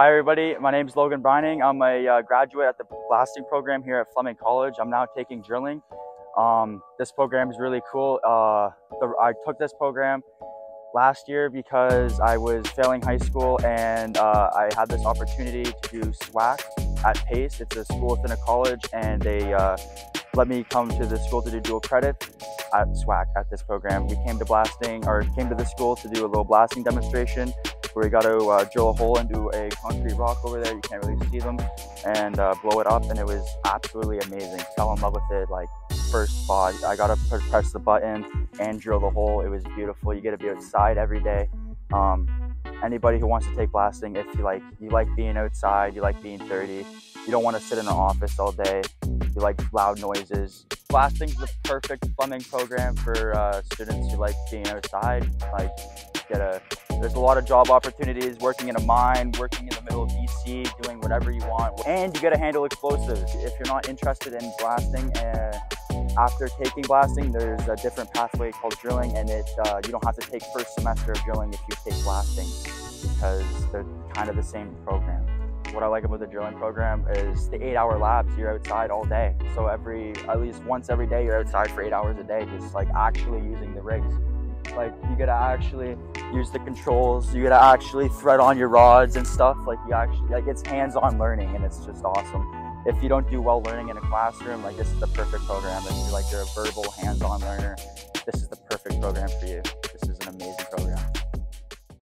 Hi everybody, my name is Logan Brining. I'm a uh, graduate at the blasting program here at Fleming College. I'm now taking drilling. Um, this program is really cool. Uh, the, I took this program last year because I was failing high school and uh, I had this opportunity to do SWAC at PACE. It's a school within a college and they uh, let me come to the school to do dual credit at SWAC at this program. We came to blasting or came to the school to do a little blasting demonstration where you got to uh, drill a hole into a concrete rock over there. You can't really see them and uh, blow it up. And it was absolutely amazing. Fell in love with it like first spot. I got to press the button and drill the hole. It was beautiful. You get to be outside every day. Um, anybody who wants to take blasting, if you like, you like being outside, you like being dirty, you don't want to sit in an office all day, you like loud noises. Blasting's the perfect plumbing program for uh, students who like being outside. Like, get a there's a lot of job opportunities working in a mine, working in the middle of BC, doing whatever you want. And you get to handle explosives. If you're not interested in blasting, uh, after taking blasting, there's a different pathway called drilling, and it uh, you don't have to take first semester of drilling if you take blasting because they're kind of the same program. What I like about the drilling program is the eight hour labs. You're outside all day. So every, at least once every day, you're outside for eight hours a day, just like actually using the rigs. Like you gotta actually use the controls. You gotta actually thread on your rods and stuff. Like you actually like it's hands-on learning and it's just awesome. If you don't do well learning in a classroom, like this is the perfect program. If you're like you're a verbal hands-on learner, this is the perfect program for you.